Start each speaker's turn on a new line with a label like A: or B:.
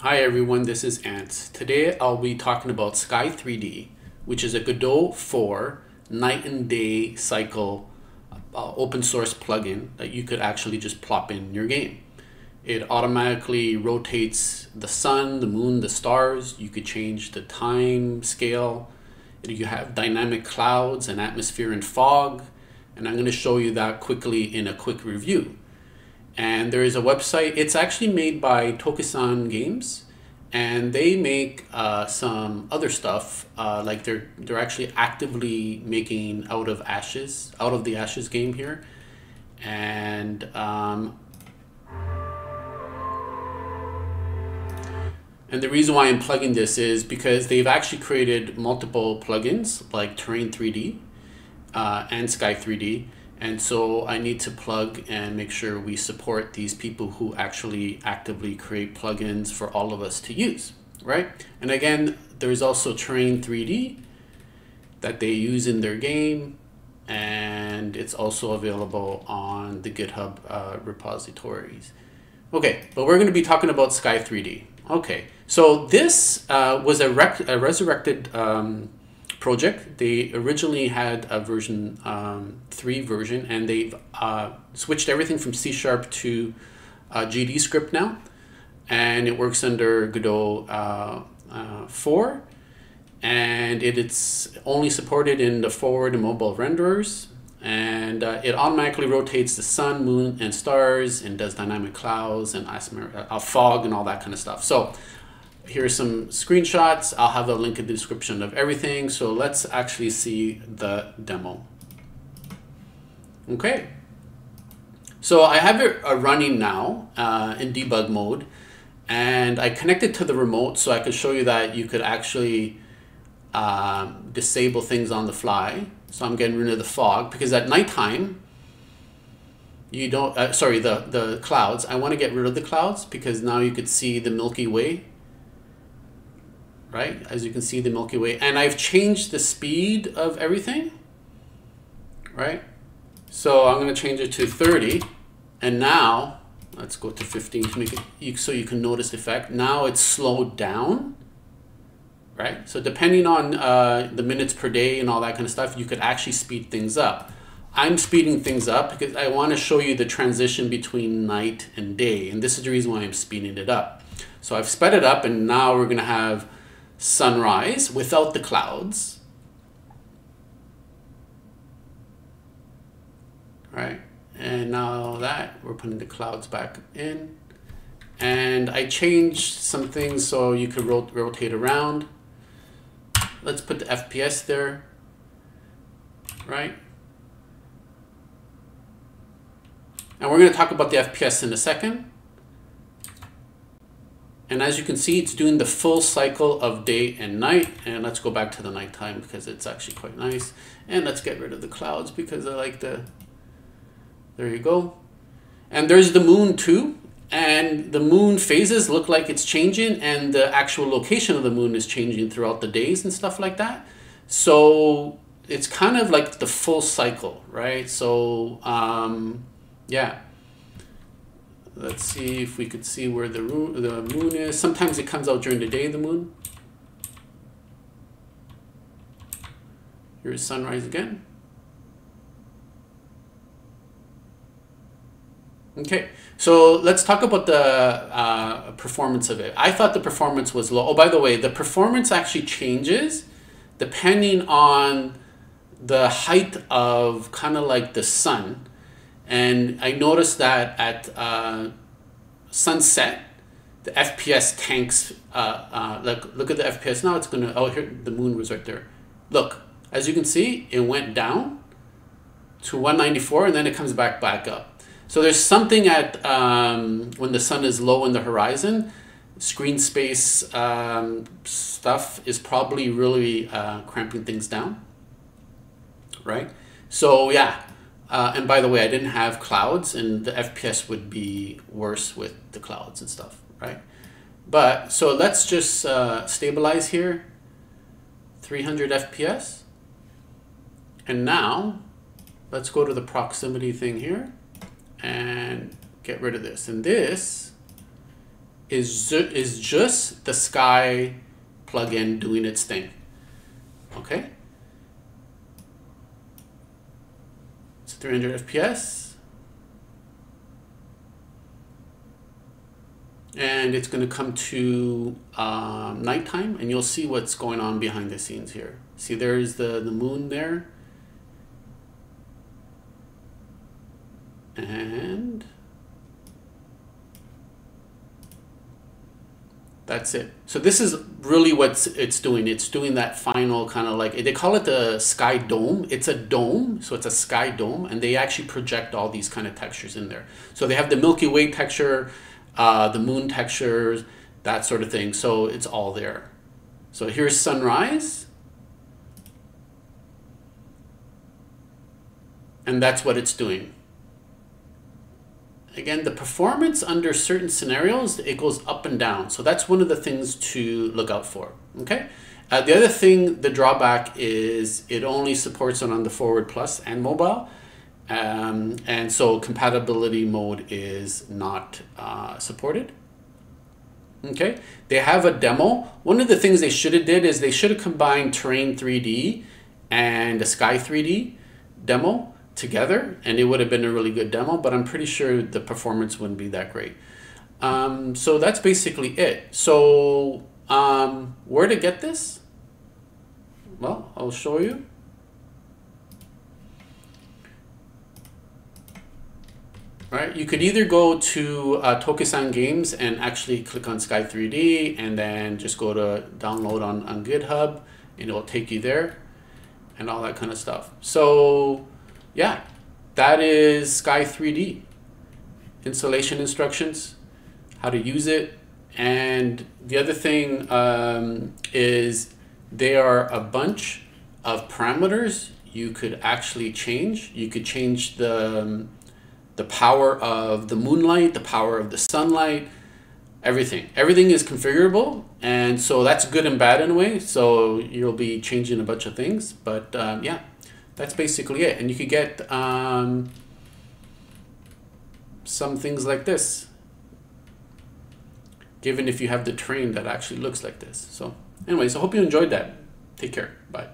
A: Hi everyone, this is Antz. Today I'll be talking about Sky 3D, which is a Godot 4 night and day cycle uh, open source plugin that you could actually just plop in your game. It automatically rotates the sun, the moon, the stars. You could change the time scale. You have dynamic clouds and atmosphere and fog. And I'm going to show you that quickly in a quick review. And there is a website, it's actually made by Tokisan Games. And they make uh, some other stuff, uh, like they're they're actually actively making out of ashes, out of the ashes game here, and um, And the reason why I'm plugging this is because they've actually created multiple plugins like Terrain 3D uh, and Sky 3D. And so I need to plug and make sure we support these people who actually actively create plugins for all of us to use, right? And again, there's also Terrain 3D that they use in their game and it's also available on the GitHub uh, repositories. Okay, but we're going to be talking about Sky 3D. Okay, so this uh, was a, a resurrected um, project. They originally had a version um, 3 version and they've uh, switched everything from C Sharp to uh, GD script now. And it works under Godot uh, uh, 4. And it, it's only supported in the forward and mobile renderers and uh, it automatically rotates the sun, moon, and stars, and does dynamic clouds and uh, fog and all that kind of stuff. So here's some screenshots. I'll have a link in the description of everything. So let's actually see the demo. Okay. So I have it uh, running now uh, in debug mode, and I connected to the remote so I could show you that you could actually uh, disable things on the fly. So I'm getting rid of the fog because at nighttime, you don't, uh, sorry, the, the clouds. I want to get rid of the clouds because now you could see the Milky Way, right? As you can see the Milky Way. And I've changed the speed of everything, right? So I'm going to change it to 30. And now, let's go to 15 to make it, so you can notice the effect. Now it's slowed down right? So depending on uh, the minutes per day and all that kind of stuff, you could actually speed things up. I'm speeding things up because I want to show you the transition between night and day. And this is the reason why I'm speeding it up. So I've sped it up and now we're going to have sunrise without the clouds. Right? And now that we're putting the clouds back in. And I changed some things so you could rot rotate around. Let's put the FPS there, right? And we're going to talk about the FPS in a second. And as you can see, it's doing the full cycle of day and night. And let's go back to the nighttime because it's actually quite nice. And let's get rid of the clouds because I like the, there you go. And there's the moon too and the moon phases look like it's changing and the actual location of the moon is changing throughout the days and stuff like that so it's kind of like the full cycle right so um, yeah let's see if we could see where the, the moon is sometimes it comes out during the day the moon here's sunrise again Okay, so let's talk about the uh, performance of it. I thought the performance was low. Oh, by the way, the performance actually changes depending on the height of kind of like the sun. And I noticed that at uh, sunset, the FPS tanks, uh, uh, like, look at the FPS now, it's gonna, oh, here, the moon was right there. Look, as you can see, it went down to 194 and then it comes back back up. So there's something at um, when the sun is low in the horizon, screen space um, stuff is probably really uh, cramping things down, right? So yeah, uh, and by the way, I didn't have clouds, and the FPS would be worse with the clouds and stuff, right? But so let's just uh, stabilize here, 300 FPS. And now let's go to the proximity thing here and get rid of this. And this is, is just the Sky plugin doing its thing. Okay? 300 FPS. and it's going to come to um, nighttime and you'll see what's going on behind the scenes here. See there's the, the moon there. And that's it. So this is really what it's doing. It's doing that final kind of like, they call it the sky dome. It's a dome, so it's a sky dome, and they actually project all these kind of textures in there. So they have the Milky Way texture, uh, the moon textures, that sort of thing. So it's all there. So here's sunrise. And that's what it's doing. Again, the performance under certain scenarios, it goes up and down. So that's one of the things to look out for, okay? Uh, the other thing, the drawback is it only supports it on the Forward Plus and mobile. Um, and so compatibility mode is not uh, supported. Okay, they have a demo. One of the things they should have did is they should have combined Terrain 3D and a Sky 3D demo together, and it would have been a really good demo. But I'm pretty sure the performance wouldn't be that great. Um, so that's basically it. So um, where to get this? Well, I'll show you. right? You could either go to uh, Tokisan Games and actually click on Sky 3D and then just go to download on, on GitHub and it'll take you there and all that kind of stuff. So yeah, that is Sky 3D. Installation instructions, how to use it. And the other thing um, is there are a bunch of parameters you could actually change. You could change the um, the power of the moonlight, the power of the sunlight, everything. Everything is configurable, and so that's good and bad in a way. So you'll be changing a bunch of things, but um, yeah, that's basically it. And you could get um, some things like this, given if you have the terrain that actually looks like this. So anyways, I hope you enjoyed that. Take care. Bye.